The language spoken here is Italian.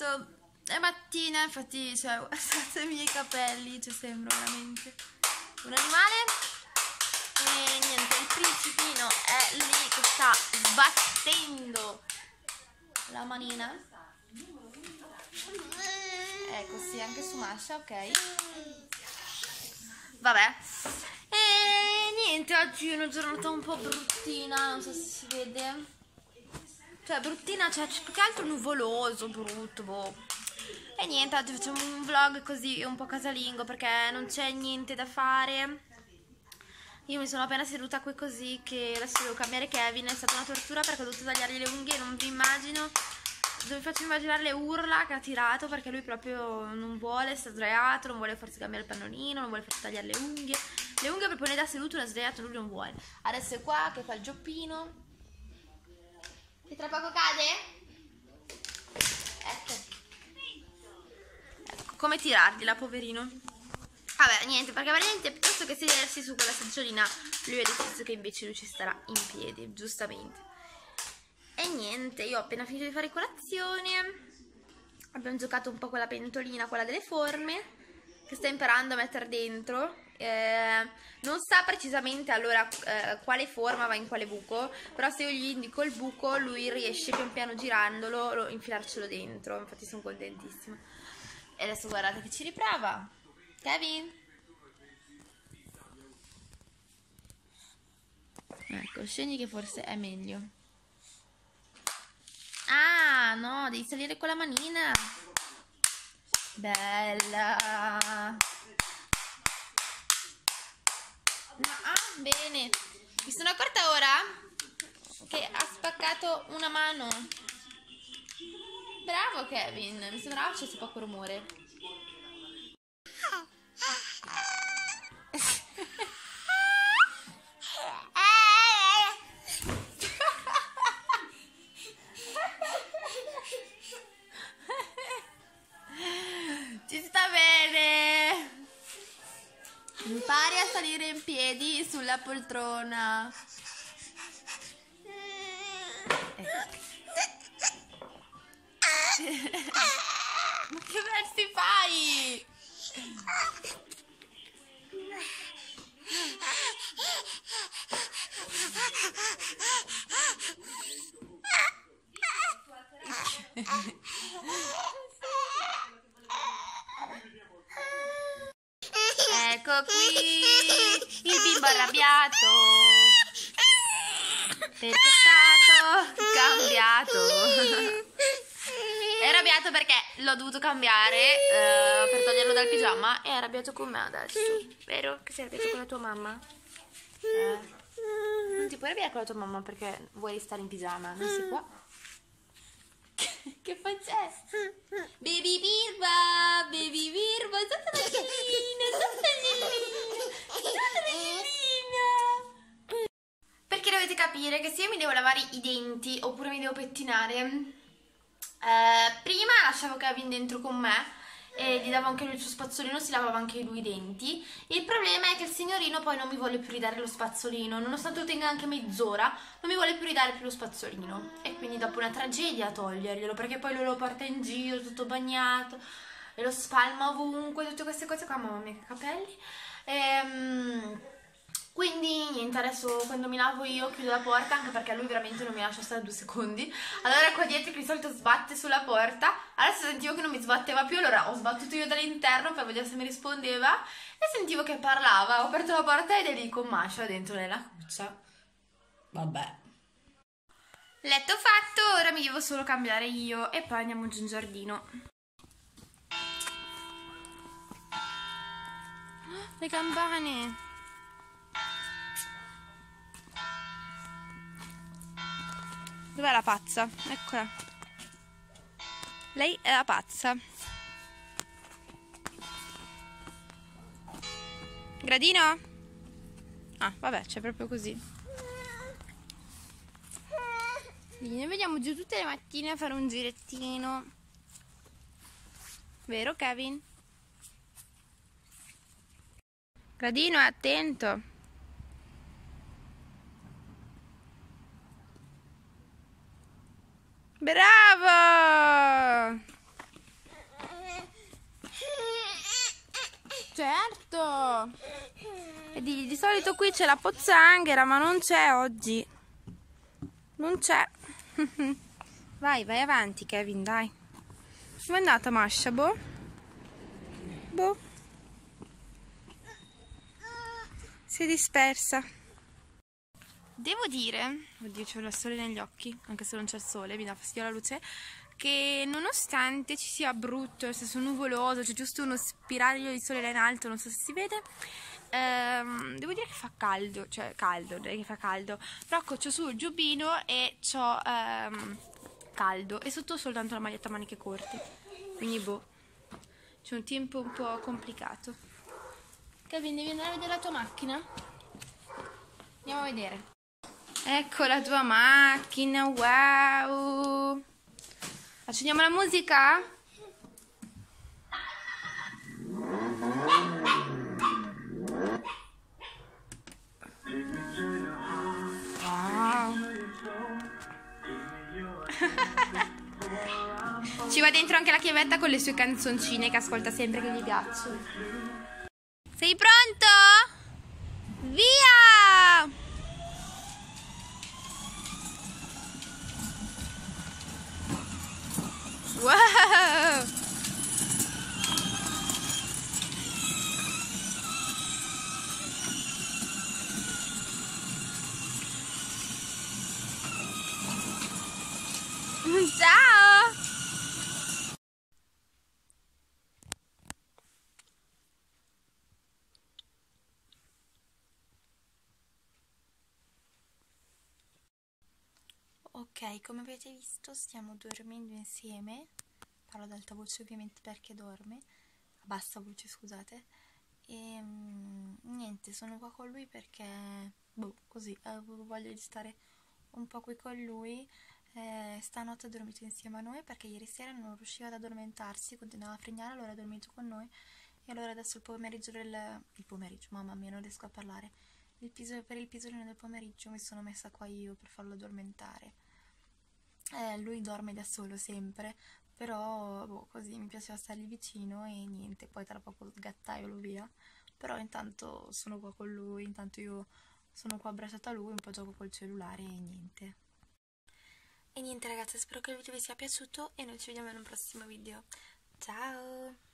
letto è mattina, infatti, cioè, guardate i miei capelli, cioè sembro veramente un animale. E niente, il principino è lì che sta sbattendo la manina. Ecco, sì, anche su Masha, ok. Vabbè. E niente, oggi è una giornata un po' bruttina, non so se si vede. Cioè, bruttina, cioè, più che altro nuvoloso, brutto, boh. E niente, oggi facciamo un vlog così un po' casalingo perché non c'è niente da fare. Io mi sono appena seduta qui così che adesso devo cambiare Kevin, è stata una tortura perché ho dovuto tagliargli le unghie, non vi immagino, vi faccio immaginare le urla che ha tirato perché lui proprio non vuole, sta sdraiato, non vuole farsi cambiare il pannolino, non vuole farsi tagliare le unghie. Le unghie proprio ne da seduto, ne ha sdraiato, lui non vuole. Adesso è qua che fa il gioppino. E tra poco cade? Ecco. Ecco, come tirargliela, poverino. Vabbè, niente, perché veramente piuttosto che sedersi su quella seggiolina, lui ha deciso che invece lui ci starà in piedi, giustamente. E niente, io ho appena finito di fare colazione. Abbiamo giocato un po' con la pentolina, quella delle forme, che sta imparando a mettere dentro. Eh, non sa precisamente allora eh, quale forma va in quale buco, però se io gli indico il buco, lui riesce pian piano girandolo a infilarcelo dentro. Infatti sono contentissima. E adesso guardate che ci riprova. Kevin? Ecco, scendi che forse è meglio. Ah, no, devi salire con la manina. Bella. No, ah, bene. Mi sono accorta ora che ha spaccato una mano. Bravo Kevin, mi sembrava facesse poco rumore. Impari a salire in piedi sulla poltrona. Ma che versi fai? Ecco qui il bimbo arrabbiato perché è stato cambiato. È arrabbiato perché l'ho dovuto cambiare eh, per toglierlo dal pigiama e è arrabbiato con me adesso. Vero che sei arrabbiato con la tua mamma? Eh. Non ti puoi arrabbiare con la tua mamma perché vuoi stare in pigiama, non si può. Che faccia lavare i denti oppure mi devo pettinare, eh, prima lasciavo Kevin dentro con me e gli davo anche lui il suo spazzolino, si lavava anche lui i denti. Il problema è che il signorino poi non mi vuole più ridare lo spazzolino, nonostante lo tenga anche mezz'ora, non mi vuole più ridare più lo spazzolino. E quindi dopo una tragedia toglierglielo, perché poi lo porta in giro tutto bagnato e lo spalma ovunque, tutte queste cose qua, mamma mia che capelli. Ehm... Quindi niente, adesso quando mi lavo io chiudo la porta anche perché lui veramente non mi lascia stare due secondi. Allora qua dietro che di solito sbatte sulla porta, adesso sentivo che non mi sbatteva più, allora ho sbattuto io dall'interno per vedere se mi rispondeva e sentivo che parlava. Ho aperto la porta ed è lì con Masha dentro nella cuccia. Vabbè. Letto fatto, ora mi devo solo cambiare io e poi andiamo giù in giardino. Le campane! Dov'è la pazza? Eccola. Lei è la pazza. Gradino? Ah, vabbè, c'è proprio così. Quindi noi veniamo giù tutte le mattine a fare un girettino. Vero, Kevin? Gradino, attento. Bravo! Certo! Vedi, di solito qui c'è la pozzanghera, ma non c'è oggi. Non c'è. vai, vai avanti, Kevin, dai. Come è andata Masha, boh? Boh. Si è dispersa. Devo dire, oddio c'ho il sole negli occhi, anche se non c'è il sole, mi dà fastidio la luce, che nonostante ci sia brutto, nel senso nuvoloso, c'è giusto uno spiraglio di sole là in alto, non so se si vede, ehm, devo dire che fa caldo, cioè caldo, direi che fa caldo, però ho su il giubbino e ho ehm, caldo e sotto soltanto la maglietta a maniche corte, quindi boh, c'è un tempo un po' complicato. Kevin, devi andare a vedere la tua macchina? Andiamo a vedere. Ecco la tua macchina, wow! Accendiamo la musica? Ci va dentro anche la chiavetta con le sue canzoncine che ascolta sempre che gli piacciono. Sei pronto? Via! Wow! Ciao! Ok, come avete visto stiamo dormendo insieme, parlo ad alta voce ovviamente perché dorme, a bassa voce scusate, e mm, niente, sono qua con lui perché, boh, così, avevo voglia di stare un po' qui con lui, eh, stanotte ha dormito insieme a noi perché ieri sera non riusciva ad addormentarsi, continuava a fregnare, allora ha dormito con noi. E allora adesso il pomeriggio del... il pomeriggio, mamma mia non riesco a parlare, il piso, per il pisolino del pomeriggio mi sono messa qua io per farlo addormentare. Eh, lui dorme da solo sempre, però boh, così mi piaceva stargli vicino e niente, poi tra poco sgattaiolo via. Però intanto sono qua con lui, intanto io sono qua abbracciata a lui, un po' gioco col cellulare e niente. E niente ragazzi, spero che il video vi sia piaciuto e noi ci vediamo in un prossimo video. Ciao!